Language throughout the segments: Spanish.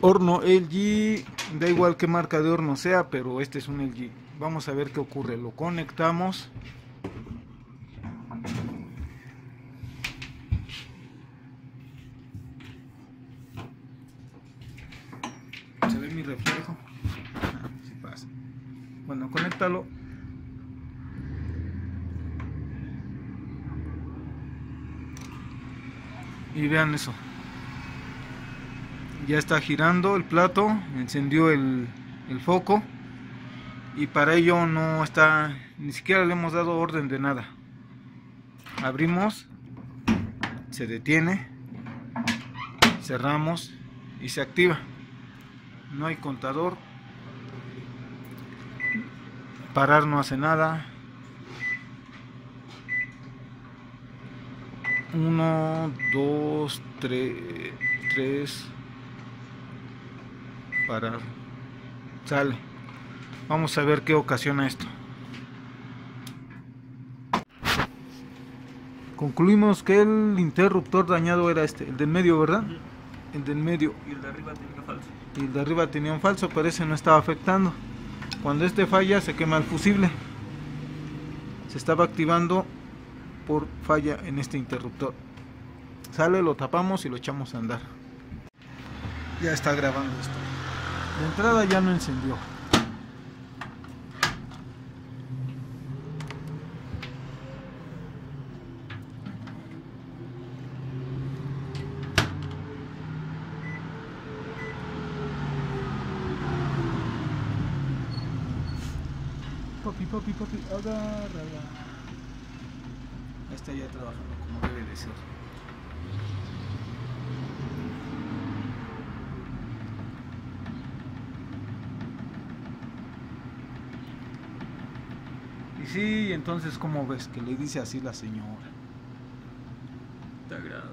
horno LG, da igual qué marca de horno sea, pero este es un LG. Vamos a ver qué ocurre. Lo conectamos. Se ve mi reflejo. Pasa. Bueno, conéctalo. Y vean eso ya está girando el plato, encendió el, foco y para ello no está, ni siquiera le hemos dado orden de nada. Abrimos, se detiene, cerramos y se activa. No hay contador, parar no hace nada. 1, 2, 3, 3, para sale. Vamos a ver qué ocasiona esto. Concluimos que el interruptor dañado era este el del medio verdad el del medio. Y el de arriba tenía falso. Y el de arriba tenía un falso pero ese no estaba afectando. Cuando este falla se quema el fusible. Se estaba activando por falla en este interruptor. Sale lo tapamos y lo echamos a andar. Ya está grabando esto de entrada ya no encendió. Papi, papi, papi, agárrala. Está ya trabajando como debe de ser. Sí, entonces, ¿cómo ves que le dice así la señora? Te agrada.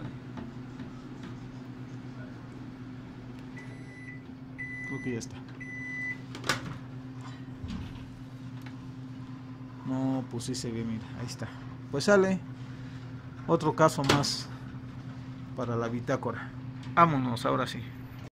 Creo que ya está. No, pues sí se ve, mira, ahí está. Pues sale otro caso más para la bitácora. Vámonos, ahora sí.